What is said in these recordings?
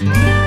Música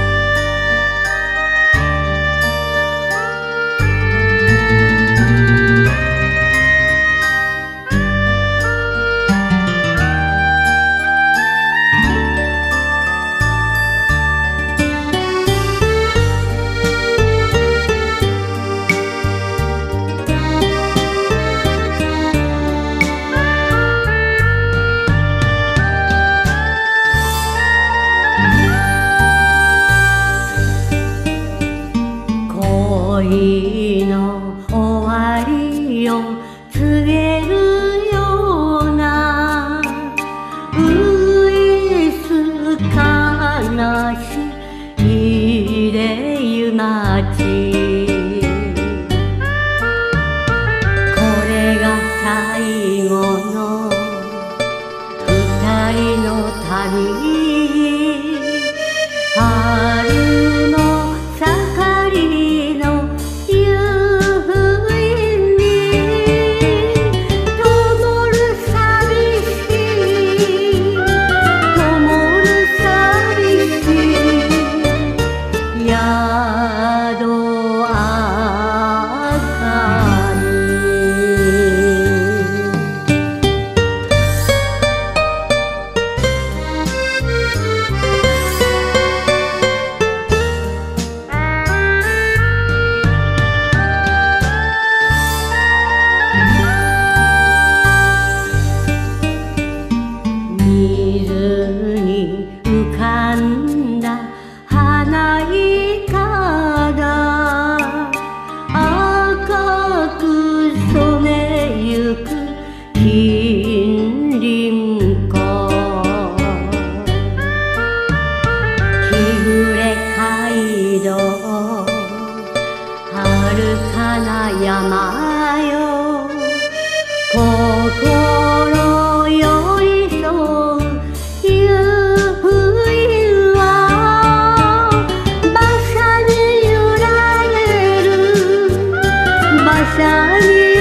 水かんだ花いかくそめゆくきんりんこ」「き暮れ街は遥かな山よ。Bali